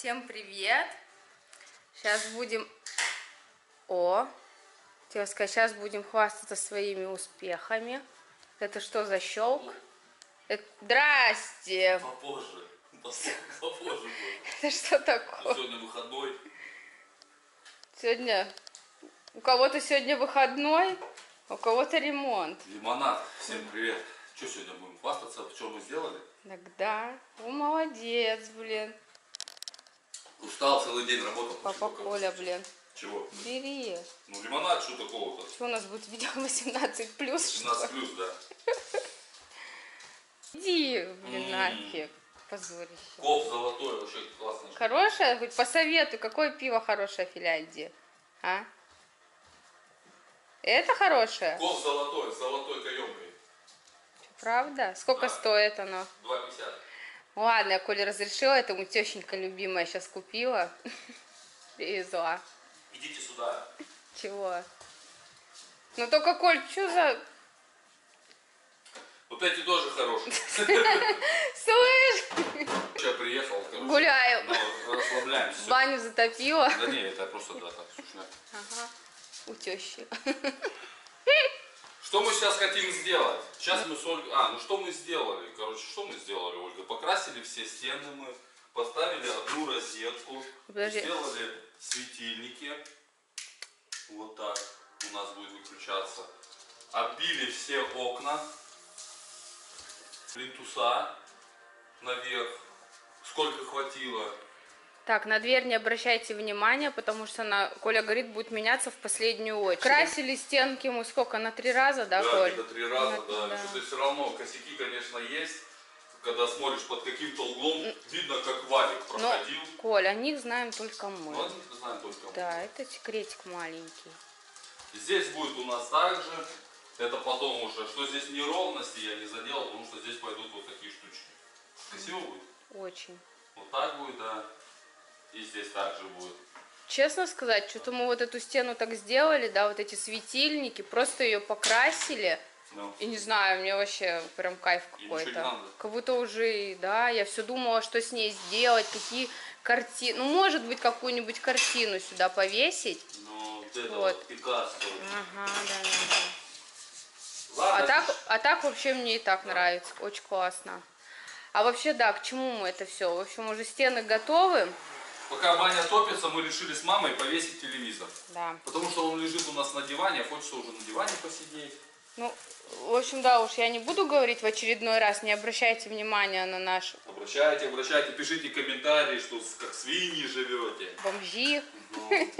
Всем привет! Сейчас будем... О! Хотела сказать, сейчас будем хвастаться своими успехами. Это что за щелк? Это... Здрасте! Попозже. Попозже. Это что такое? Сегодня выходной. Сегодня... У кого-то сегодня выходной, у кого-то ремонт. Лимонад. Всем привет. Что сегодня будем хвастаться? Что мы сделали? Тогда, о, молодец, блин. Устал целый день работал. Папа? Коля, блин. Чего? Бери. Ну лимонад, что такого-то? Что у нас будет видео 18 плюс, что 17 ли? плюс, да. Иди, блин, нафиг. Позорище. Коп золотой, вообще классный. Хорошее? Хоть посоветуй, какое пиво хорошее в Финляндии? А? Это хорошее? Коп золотой, с золотой каемкой. Правда? Сколько Да. стоит оно? 2,50. Ладно, я Коля разрешила, этому тещенька любимая сейчас купила. Привезла. Идите сюда. Чего? Ну только, Коль, что за... Вот эти тоже хорошие. Слышь, Я приехал, короче. гуляю. Ну, расслабляемся. Баню затопила. Да не, это просто, да, так, сушняк. Ага. У тещи. Что мы сейчас хотим сделать? Сейчас мы с Ольгой... А, ну что мы сделали? Короче, что мы сделали, Ольга? Покрасили все стены мы, поставили одну розетку, Подожди. сделали светильники. Вот так у нас будет выключаться. Оббили все окна, плинтуса наверх, сколько хватило. Так, на дверь не обращайте внимания, потому что она, Коля говорит, будет меняться в последнюю очередь. Красили стенки мы сколько, на три раза, да, Да, Коль? где-то три раза, На- да. Что-то все равно косяки, конечно, есть. Когда смотришь под каким-то углом, видно, как валик Но, проходил. Коль, о них знаем только Но мы. о них знаем только мы. Да, это секретик маленький. Здесь будет у нас также, это потом уже, что здесь неровности я не заделал, потому что здесь пойдут вот такие штучки. Красиво будет? Очень. Вот так будет, да. И здесь также будет. Честно сказать, что-то мы вот эту стену так сделали, да, вот эти светильники, просто ее покрасили. Ну, И не знаю, мне вообще прям кайф какой-то. Как будто уже, да, я все думала, что с ней сделать, какие картины. Ну, может быть, какую-нибудь картину сюда повесить. ну вот это Вот. вот, Пикассо. Ага, да, да, да. Ладно, А так, а так вообще мне и так нравится, очень классно. А вообще, да, к чему мы это все? В общем, уже стены готовы. Пока баня топится, мы решили с мамой повесить телевизор. Да. Потому что он лежит у нас на диване, хочется уже на диване посидеть. Ну, в общем, да, уж я не буду говорить в очередной раз, не обращайте внимания на наш Обращайте, обращайте, пишите комментарии, что как свиньи живете. бомжи. Ну.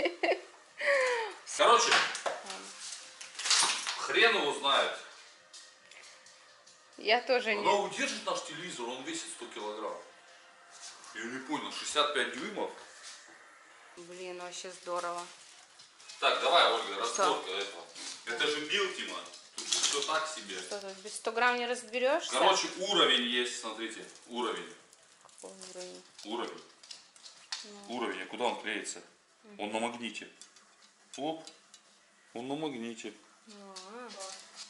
Короче, хрен его знает. Я тоже не... Она удержит наш телевизор, он весит 100 килограмм. Я не понял, 65 дюймов? Блин, вообще здорово. Так, давай, Ольга, разборка этого. Это же Билтима. Тут же все так себе. Что тут, без 100 грамм не разберешься? Короче, уровень есть, смотрите. Уровень. Какой уровень? Уровень. Уровень, а куда он клеится? Он на магните. Оп. Он на магните. А,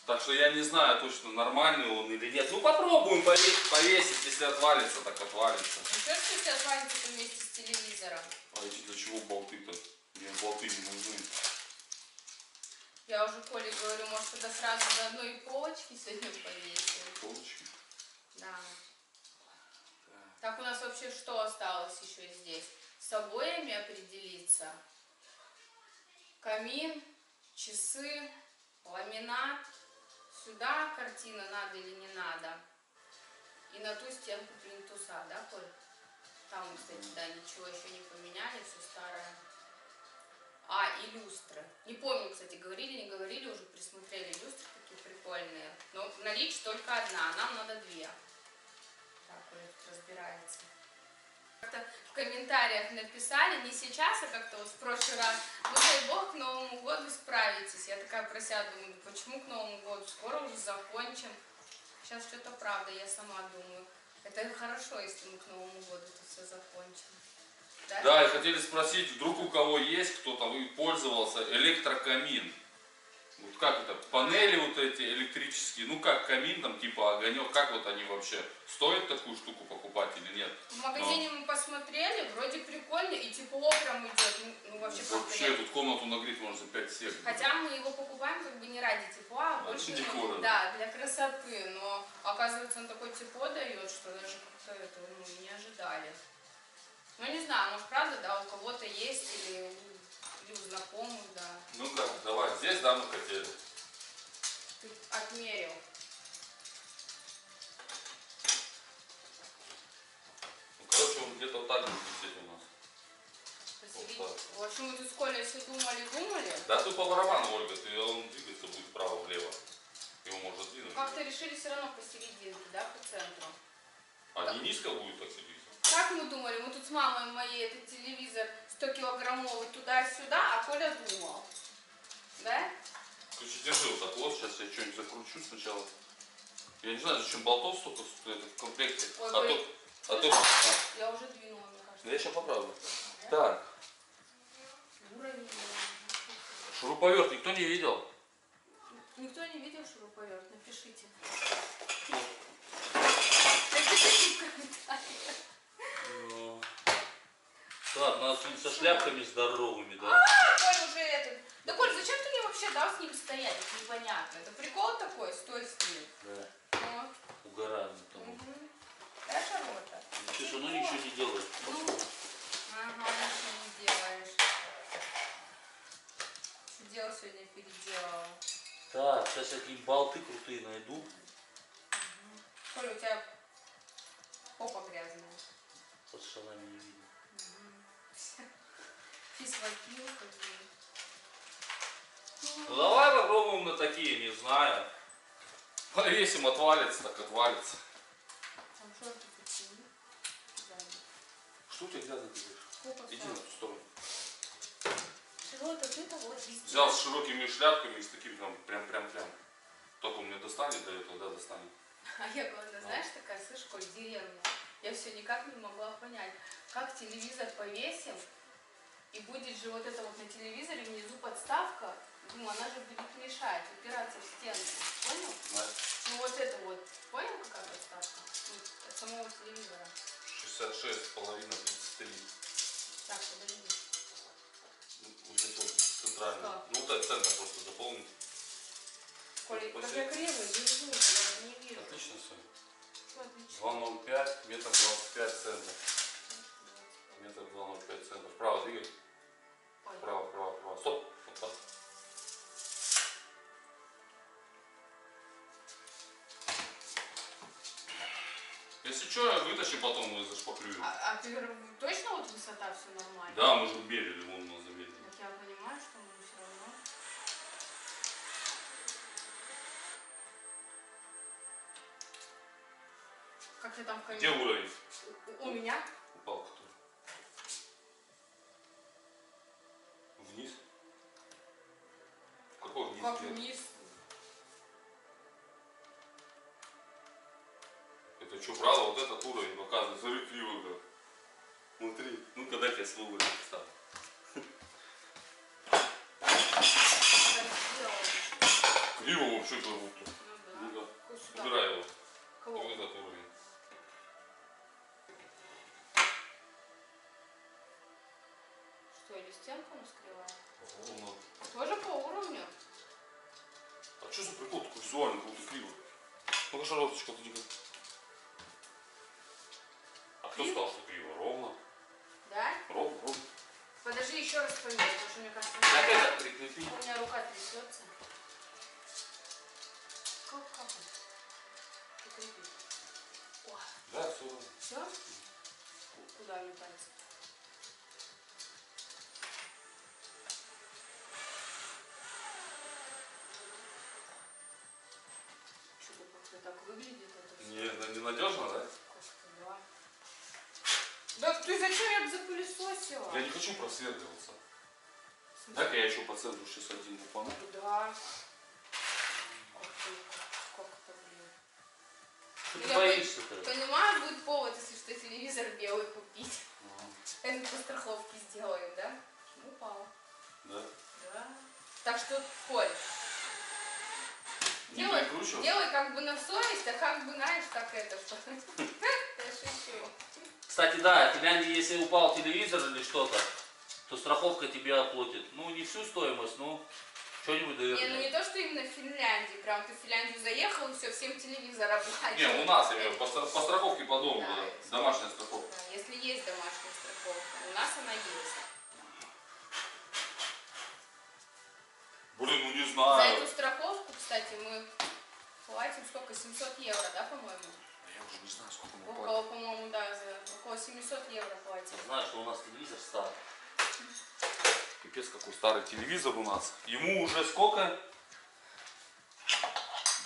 Так что я не знаю точно, нормальный он или нет. Ну попробуем повесить, повесить. если отвалится, так отвалится. Ну что ж ты сейчас валится вместе с телевизором? А эти для чего болты-то? Мне болты не нужны. Я уже Коле говорю, может тогда сразу до одной полочки сегодня повесим. Полочки. Да. Так у нас вообще что осталось еще здесь? С обоями определиться. Камин, часы, ламинат. Сюда картина надо или не надо. И на ту стенку плинтуса, да, Коль? Там, кстати, да, ничего еще не поменяли, все старое. А, и люстры. Не помню, кстати, говорили, не говорили, уже присмотрели люстры такие прикольные. Но наличие только одна, а нам надо две. Так, тут разбирается. Как-то в комментариях написали, не сейчас, а как-то вот в прошлый раз, ну дай бог к Новому году справитесь. Я такая про себя думаю, «Да почему к Новому году? Скоро уже закончим. Сейчас что-то правда, я сама думаю. Это хорошо, если мы к Новому году это все закончим. Да? Да, и хотели спросить, вдруг у кого есть кто-то и пользовался электрокамин. Вот как это, панели вот эти электрические, ну как камин там, типа огонек, как вот они вообще, стоит такую штуку покупать или нет? В магазине мы посмотрели, вроде Че, тут комнату нагреть можно за 5 сек. Хотя мы его покупаем как бы не ради тепла, а А больше для декора, да, для красоты. Но оказывается он такое тепло дает, что даже как-то это ну, не ожидали. Ну не знаю, может правда, да, у кого-то есть или, друг знакомых, да. Ну как, давай, здесь да, мы хотели. Ты отмерил. Ну, короче, он где-то вот так будет висеть у нас. Посередине. Вот. В общем, мы тут с Колей все думали-думали. Да тут по барабану, Ольга, ты, он двигается будет вправо-влево. Его можно сдвинуть. Как-то решили все равно посерединке, да, по центру. А так. не низко будет так сидеть? Как мы думали, мы тут с мамой моей это 100-килограммовый туда-сюда, а Коля думал. Да? Короче, держи вот так вот, сейчас я что-нибудь закручу сначала. Я не знаю, зачем болтов столько это в комплекте. Ой, а, блин. то, а то... Я уже двинула, мне кажется. Да я сейчас поправлю. Да? Так. Уровень. Шуруповерт никто не видел? Никто не видел шуруповерт, напишите. Ну. Напишите. Так, нас тут со шляпками здоровыми, да? Коль уже этот. Да, Коль, зачем ты мне вообще дал с ним стоять? Это непонятно. Это прикол такой, стой с ним. Да. Ну, Угораем там. мгм. Да, Шарлотта? Ну, что, ну ничего не делаешь. Ну, ага, ничего не делаешь. Дело сегодня переделала. Так, сейчас я какие болты крутые найду. Коля, у тебя попа грязная. Под штанами не видно. Физвопил, как бы. ну давай попробуем на такие, не знаю. Повесим, отвалится, так отвалится. Там шорты. Задние. Что у тебя грязно ты говоришь? Попа Иди на ту сторону. Ты-то вот везде. Взял с широкими шляпками и с таким там прям-прям-прям. Только он мне достанет до этого, да, достанет. А я, главное, знаешь, такая, слышь, Коль, деревня. Я все никак не могла понять, как телевизор повесим, и будет же вот это вот на телевизоре внизу подставка. Думаю, она же будет мешать, упираться в стенку. Понял? Знаешь, Ну вот это вот. Понял, какая подставка? Ну, от самого телевизора. 66, половина, 33. Так, подожди. Ну, Вот здесь вот центрально. Так. Ну, вот этот центр просто заполнить. Коля, Вот как я кривый, я не вижу. Отлично отлично. 2,05, метр 25 центов. Метр 2,05 центов. Вправо двигай. Если что, вытащим потом мы зашпаклюем. А, а ты говорю, точно вот высота все нормально? Да, мы же мерили, вон нас замерили. Так я понимаю, что мы все равно. Как ты там в Где уровень? У, у меня? Упал который. Это что, правда, вот этот уровень показывает, смотри, криво как. Смотри, ну-ка дай-ка я. Так сделала. Криво вообще как будто. Ну да. Убирай его. Кого? Вот этот уровень. Что, или стенку наскрываю? Ровно. Тоже по уровню? А что за прикол такой визуальный, как будто криво? Ну-ка, шарлоточка, ты дико. Кто сказал, что криво? Ровно. Да? Ровно, ровно. Подожди, еще раз померь, потому что мне кажется, меня, это прикрепи. у меня рука трясется. Как, как? Прикрепить. О, Да, все все? Куда мне пальцы? Ты зачем я бы запылесосила? Я не хочу просверливаться. Так я еще по центру сейчас один упану. Да. Ох ты. Что Ну, ты я боишься-то? Понимаю, будет повод, если что, телевизор белый купить. Ага. Это по страховке сделаю, да? Упал. Да? Да. Так что, Коль, делай, делай как бы на совесть, а как бы, знаешь, как это, что. Кстати, да, в Финляндии, если упал телевизор или что-то, то страховка тебе оплатит. Ну, не всю стоимость, но что-нибудь Не, ну не то, что именно в Финляндии. Прям ты в Финляндию заехал, и все, всем телевизор оплатил. Не, у нас, я имею в виду, по, по страховке по дому, Да, да, если- домашняя страховка. Да, Если есть домашняя страховка. У нас она есть. Блин, ну не За знаю. эту страховку, кстати, мы платим сколько? 700 евро, да, по-моему? Я уже не знаю, сколько мы Около, по-моему, да, за около 700 евро платим. Знаю, что у нас телевизор старый. Пипец, какой старый телевизор у нас. Ему уже сколько?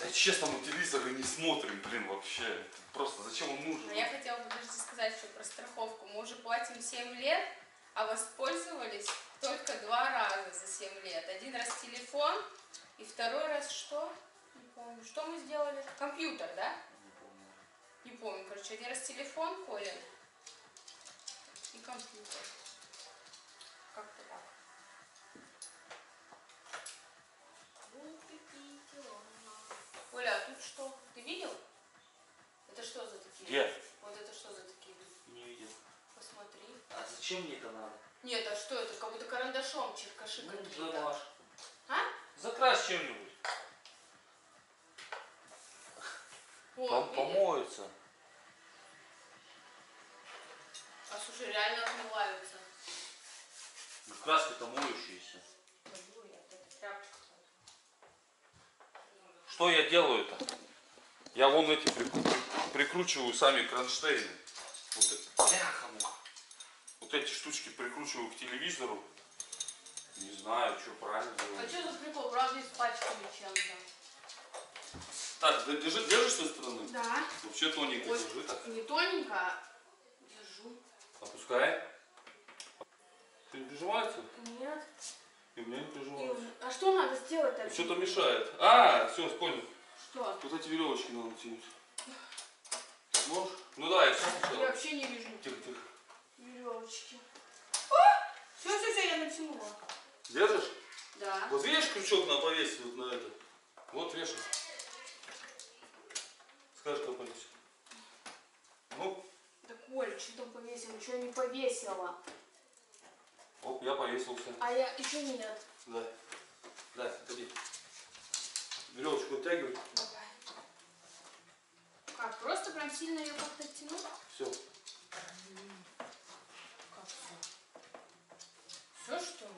Да честно, мы телевизоры не смотрим, блин, вообще. Просто зачем он нужен? Но я хотела бы даже сказать, что про страховку. Мы уже платим 7 лет, а воспользовались только два раза за 7 лет. Один раз телефон, и второй раз что? Не помню. Что мы сделали? Компьютер, да? Не помню. Короче, один раз телефон, Колин, и компьютер. Как-то так. Коля, а тут что? Ты видел? Это что за такие? Где? Вот это что за такие? Не видел. Посмотри. А зачем мне это надо? Нет, а что это? Как будто карандашом черкаши Ну, какие-то. замажь. А? Закрась чем-нибудь. О, Пом- видишь? Помоется. А слушай, реально отмываются. Ну, краски-то моющиеся. Что я делаю-то? Я вон эти при- при- прикручиваю сами кронштейны. Вот, вот эти штучки прикручиваю к телевизору. Не знаю, что правильно А делаю. что за прикол? Правда, испачкали чем-то. Так, д- держи, держишь с той стороны? Да. Вообще тоненько Ой, держи так. Не тоненько, а держу. Опускай. Ты не прижимается? Нет. И мне не прижимается. А что надо сделать так? Что-то мешает. А, все, понял. Что? Вот эти веревочки надо натянуть. Можешь? Ну да, я все Я сначала. вообще не вижу Тихо, тихо. веревочки. Все, все, все, я натянула. Держишь? Да. Вот видишь крючок на повесить вот на это? Вот вешай. Скажешь, кто повесит. Ну, Да, Коль, что там повесила? Ничего не повесила. оп, я повесился. А я еще нет. Да. Да, ходи. Веревочку оттягивай. Давай. Как, просто прям сильно ее как-то тянуть? Все. Как все? Все что ли?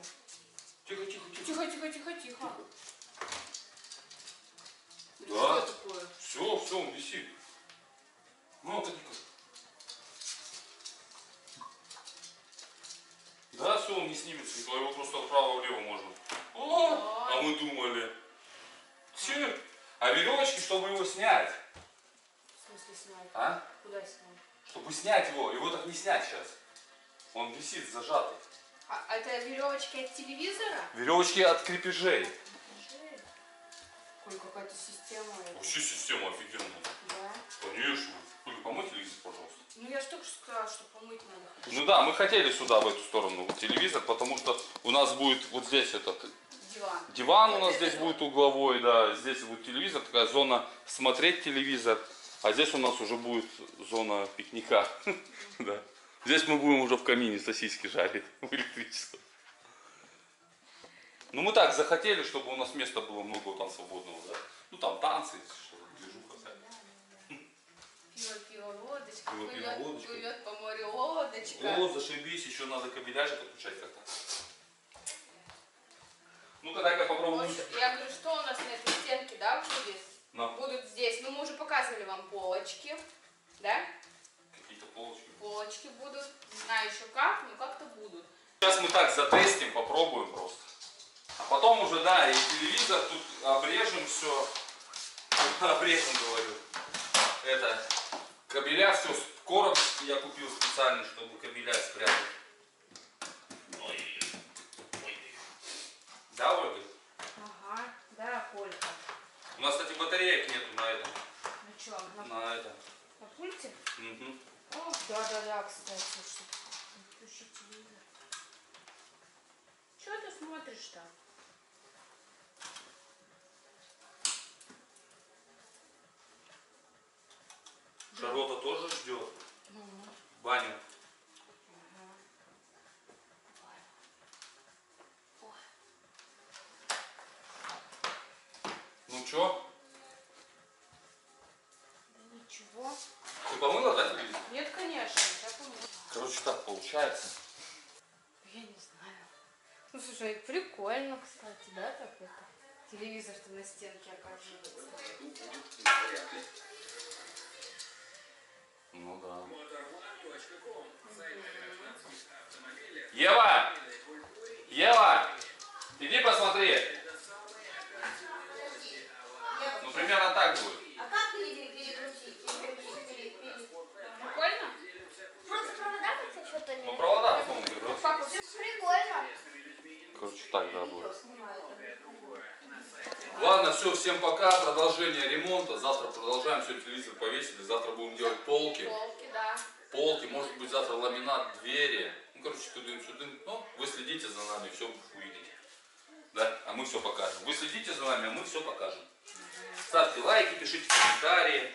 Тихо, тихо, тихо. Тихо, тихо, тихо, тихо. Это Да. Что такое? Все, все, он висит. Ну, это Да, все, он не снимется, его просто вправо влево можно. О, а мы думали. Че? А веревочки, чтобы его снять. В смысле снять? А? Куда снять? Чтобы снять его, его так не снять сейчас. Он висит зажатый. А это веревочки от телевизора? Веревочки от крепежей. Ой, какая-то система. Вообще система офигенная. Да. Конечно. Только помой телевизор, пожалуйста. Ну я же только что сказала, что помыть надо. Ну да, мы хотели сюда, в эту сторону, телевизор, потому что у нас будет вот здесь этот Диван. диван у нас здесь будет угловой, да, здесь будет телевизор, такая зона смотреть телевизор, а здесь у нас уже будет зона пикника, да. Здесь мы будем уже в камине сосиски жарить в электрическом. Ну мы так захотели, чтобы у нас места было много там свободного, да. Ну там танцы, что-то, движуха всякая. Пиво, пиво, лодочка. Пиво, пиво, плывет, лодочка. плывет по морю лодочка. О, зашибись, еще надо кабеляжи подключать как-то. Ну-ка, дай-ка В попробуем. общем, Я говорю, что у нас на этой стенке, да, будет? На Будут здесь, ну мы уже показывали вам полочки, да? какие-то полочки. Полочки будут, не знаю еще как, но как-то будут. Сейчас мы так затестим, попробуем просто. А потом уже, да, и телевизор тут обрежем все. Обрежем, говорю. Это, кабеля все, короб я купил специально, чтобы кабеля спрятать. Ой. Ой. Да, Ольга? Ага, да, Колька. У нас, кстати, батареек нету на этом. Ну что, на, На этом. на пульте? Мгм. О, да-да-да, кстати, что ты смотришь-то? Шарота тоже ждет. Угу. Баню. Ну чё? Да ничего. Ты помыла, да, телевизор? Нет, конечно, я. Короче, так получается. Я не знаю. Ну, слушай, прикольно, кстати, да, так это? Телевизор-то на стенке оказывается. Ну да. Ева! Ева! Иди посмотри. Ну, примерно так будет. А как пере- перекрутить? Перекрутить, пере- пере- Прикольно? Просто провода как-то что-то не... Ну, провода. Папа, Прикольно. Короче, так, да, будет. Ладно, все, всем пока. Продолжение ремонта. Завтра продолжаем. Все, телевизор повесили. Завтра будем делать полки. полки, да. Полки, может быть, завтра ламинат, двери. Ну, короче, тудым-сюдым. Ну, вы следите за нами, все увидите. Да? А мы все покажем. Вы следите за нами, а мы все покажем. Ставьте лайки, пишите комментарии.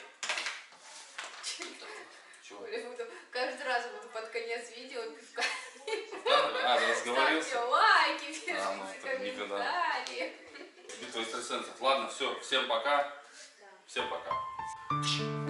Чего? Каждый раз буду под конец видео пивка. А, разговорился. Битва экстрасенсов. Ладно, все, всем пока. Всем пока.